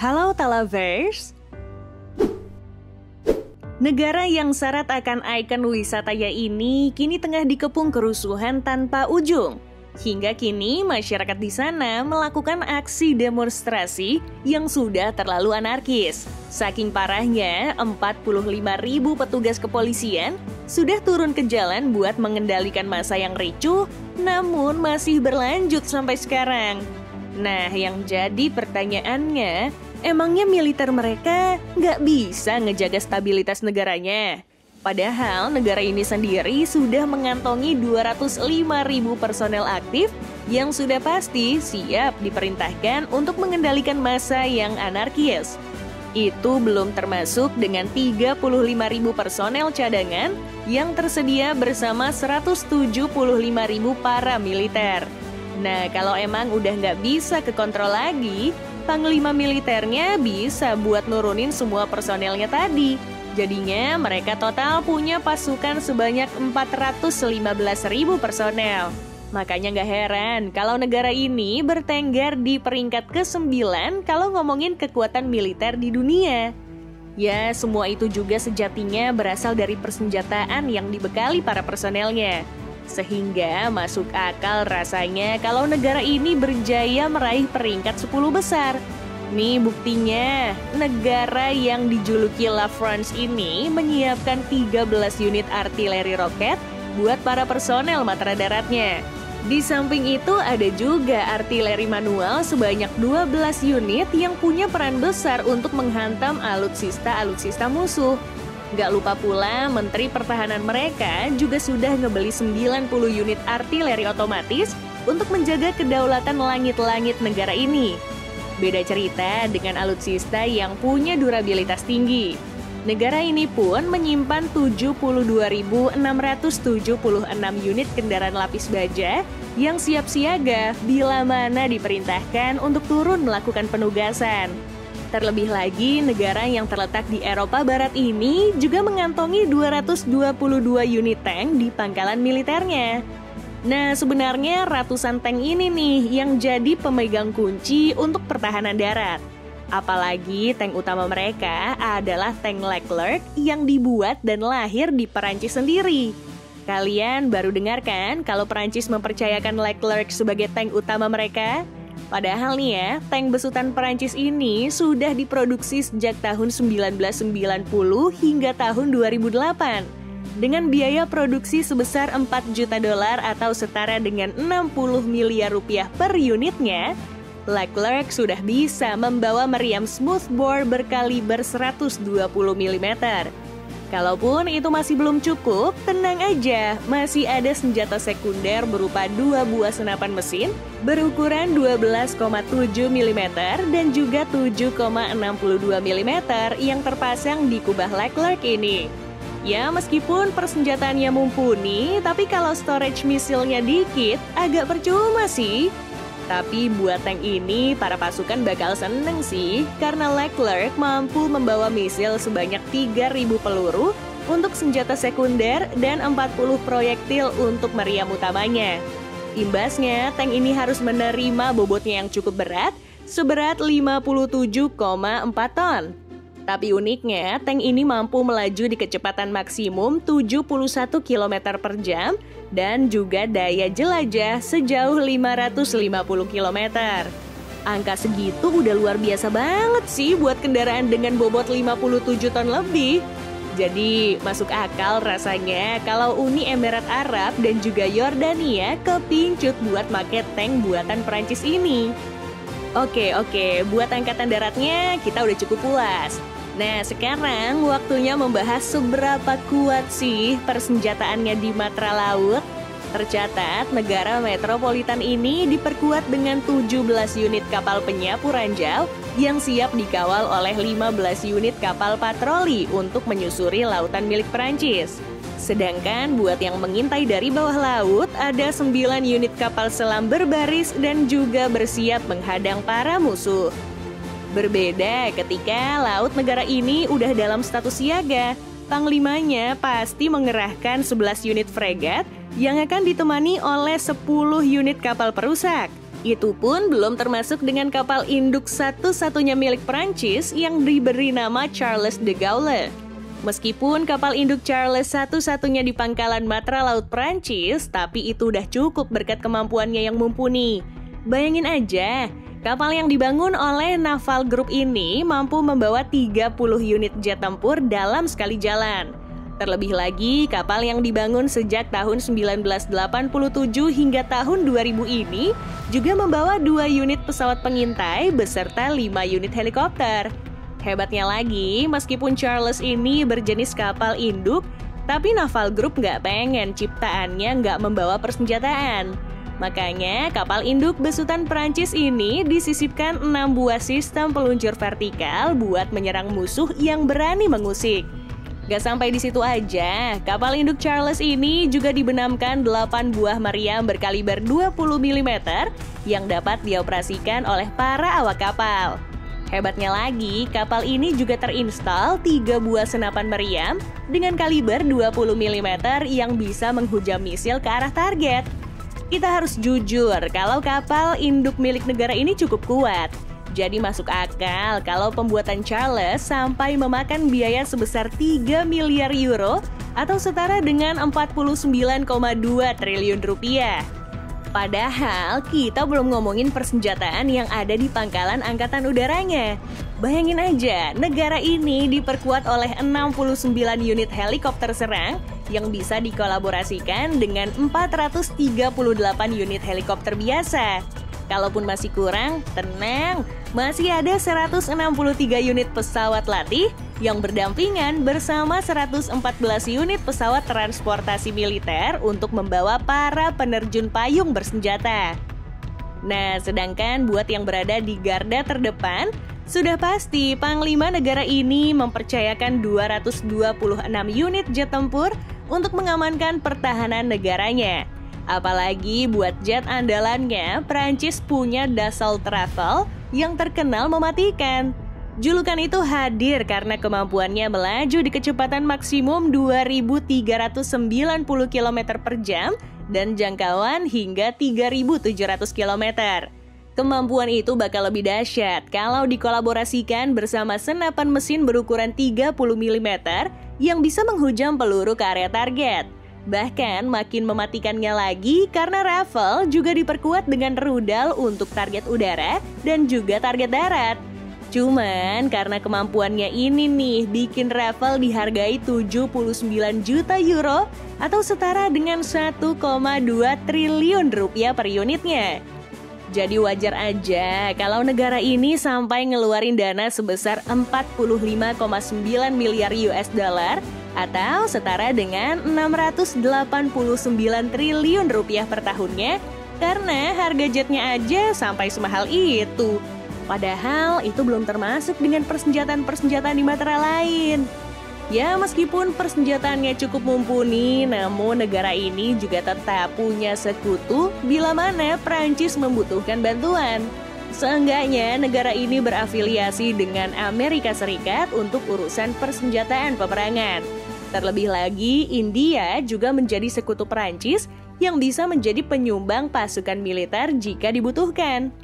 Halo Talavers. Negara yang syarat akan ikon wisatanya ini kini tengah dikepung kerusuhan tanpa ujung. Hingga kini masyarakat di sana melakukan aksi demonstrasi yang sudah terlalu anarkis. Saking parahnya, 45 ribu petugas kepolisian sudah turun ke jalan buat mengendalikan masa yang ricuh, namun masih berlanjut sampai sekarang. Nah, yang jadi pertanyaannya, emangnya militer mereka nggak bisa ngejaga stabilitas negaranya? Padahal negara ini sendiri sudah mengantongi 205 ribu personel aktif yang sudah pasti siap diperintahkan untuk mengendalikan masa yang anarkis. Itu belum termasuk dengan 35 ribu personel cadangan yang tersedia bersama 175 ribu para militer. Nah, kalau emang udah nggak bisa kekontrol lagi, panglima militernya bisa buat nurunin semua personelnya tadi. Jadinya mereka total punya pasukan sebanyak 415 ribu personel. Makanya nggak heran kalau negara ini bertengger di peringkat ke-9 kalau ngomongin kekuatan militer di dunia. Ya, semua itu juga sejatinya berasal dari persenjataan yang dibekali para personelnya. Sehingga masuk akal rasanya kalau negara ini berjaya meraih peringkat 10 besar. Nih buktinya, negara yang dijuluki La France ini menyiapkan 13 unit artileri roket buat para personel matra daratnya. Di samping itu ada juga artileri manual sebanyak 12 unit yang punya peran besar untuk menghantam alutsista-alutsista musuh. Gak lupa pula, Menteri Pertahanan mereka juga sudah ngebeli 90 unit artileri otomatis untuk menjaga kedaulatan langit-langit negara ini. Beda cerita dengan alutsista yang punya durabilitas tinggi. Negara ini pun menyimpan 72.676 unit kendaraan lapis baja yang siap siaga bila mana diperintahkan untuk turun melakukan penugasan. Terlebih lagi, negara yang terletak di Eropa Barat ini juga mengantongi 222 unit tank di pangkalan militernya. Nah, sebenarnya ratusan tank ini nih yang jadi pemegang kunci untuk pertahanan darat. Apalagi tank utama mereka adalah tank Leclerc yang dibuat dan lahir di Perancis sendiri. Kalian baru dengarkan kalau Perancis mempercayakan Leclerc sebagai tank utama mereka? Padahal nih ya, tank besutan Perancis ini sudah diproduksi sejak tahun 1990 hingga tahun 2008 dengan biaya produksi sebesar 4 juta dolar atau setara dengan 60 miliar rupiah per unitnya, Leclerc sudah bisa membawa meriam smoothbore berkaliber 120 mm Kalaupun itu masih belum cukup, tenang aja, masih ada senjata sekunder berupa dua buah senapan mesin berukuran 12,7 mm dan juga 7,62 mm yang terpasang di kubah Leclerc ini. Ya, meskipun persenjataannya mumpuni, tapi kalau storage misilnya dikit, agak percuma sih. Tapi buat tank ini, para pasukan bakal seneng sih, karena Leclerc mampu membawa misil sebanyak 3.000 peluru untuk senjata sekunder dan 40 proyektil untuk meriam utamanya. Imbasnya, tank ini harus menerima bobotnya yang cukup berat, seberat 57,4 ton. Tapi uniknya, tank ini mampu melaju di kecepatan maksimum 71 km per jam dan juga daya jelajah sejauh 550 km. Angka segitu udah luar biasa banget sih buat kendaraan dengan bobot 57 ton lebih. Jadi masuk akal rasanya kalau Uni Emirat Arab dan juga Yordania kepincut buat make tank buatan Perancis ini. Oke, oke, buat angkatan daratnya kita udah cukup puas. Nah, sekarang waktunya membahas seberapa kuat sih persenjataannya di matra laut. Tercatat, negara metropolitan ini diperkuat dengan 17 unit kapal penyapu ranjau yang siap dikawal oleh 15 unit kapal patroli untuk menyusuri lautan milik Perancis. Sedangkan buat yang mengintai dari bawah laut, ada 9 unit kapal selam berbaris dan juga bersiap menghadang para musuh. Berbeda ketika laut negara ini udah dalam status siaga. Panglimanya pasti mengerahkan 11 unit fregat yang akan ditemani oleh 10 unit kapal perusak. Itu pun belum termasuk dengan kapal induk satu-satunya milik Prancis yang diberi nama Charles de Gaulle. Meskipun kapal induk Charles satu-satunya di pangkalan Matra Laut Prancis, tapi itu udah cukup berkat kemampuannya yang mumpuni. Bayangin aja, kapal yang dibangun oleh Naval Group ini mampu membawa 30 unit jet tempur dalam sekali jalan. Terlebih lagi, kapal yang dibangun sejak tahun 1987 hingga tahun 2000 ini juga membawa dua unit pesawat pengintai beserta lima unit helikopter. Hebatnya lagi, meskipun Charles ini berjenis kapal induk, tapi Naval Group nggak pengen ciptaannya nggak membawa persenjataan. Makanya kapal induk besutan Perancis ini disisipkan 6 buah sistem peluncur vertikal buat menyerang musuh yang berani mengusik. Gak sampai di situ aja, kapal induk Charles ini juga dibenamkan 8 buah meriam berkaliber 20 mm yang dapat dioperasikan oleh para awak kapal. Hebatnya lagi, kapal ini juga terinstal tiga buah senapan meriam dengan kaliber 20 mm yang bisa menghujam misil ke arah target. Kita harus jujur kalau kapal induk milik negara ini cukup kuat. Jadi masuk akal kalau pembuatan Charles sampai memakan biaya sebesar 3 miliar euro atau setara dengan 49,2 triliun rupiah. Padahal kita belum ngomongin persenjataan yang ada di pangkalan angkatan udaranya. Bayangin aja, negara ini diperkuat oleh 69 unit helikopter serang yang bisa dikolaborasikan dengan 438 unit helikopter biasa. Kalaupun masih kurang, tenang, masih ada 163 unit pesawat latih yang berdampingan bersama 114 unit pesawat transportasi militer untuk membawa para penerjun payung bersenjata. Nah, sedangkan buat yang berada di garda terdepan, sudah pasti Panglima negara ini mempercayakan 226 unit jet tempur untuk mengamankan pertahanan negaranya. Apalagi buat jet andalannya, Prancis punya Dassault Travel yang terkenal mematikan. Julukan itu hadir karena kemampuannya melaju di kecepatan maksimum 2390 km per jam dan jangkauan hingga 3700 km. Kemampuan itu bakal lebih dahsyat kalau dikolaborasikan bersama senapan mesin berukuran 30 mm yang bisa menghujam peluru ke area target. Bahkan makin mematikannya lagi karena Ravel juga diperkuat dengan rudal untuk target udara dan juga target darat. Cuman karena kemampuannya ini nih bikin Ravel dihargai 79 juta euro atau setara dengan 1,2 triliun rupiah per unitnya. Jadi wajar aja kalau negara ini sampai ngeluarin dana sebesar 45,9 miliar US dollar atau setara dengan 689 triliun rupiah per tahunnya karena harga jetnya aja sampai semahal itu. Padahal itu belum termasuk dengan persenjataan-persenjataan di matra lain. Ya, meskipun persenjataannya cukup mumpuni, namun negara ini juga tetap punya sekutu bila mana Prancis membutuhkan bantuan. Seenggaknya negara ini berafiliasi dengan Amerika Serikat untuk urusan persenjataan peperangan. Terlebih lagi, India juga menjadi sekutu Perancis yang bisa menjadi penyumbang pasukan militer jika dibutuhkan.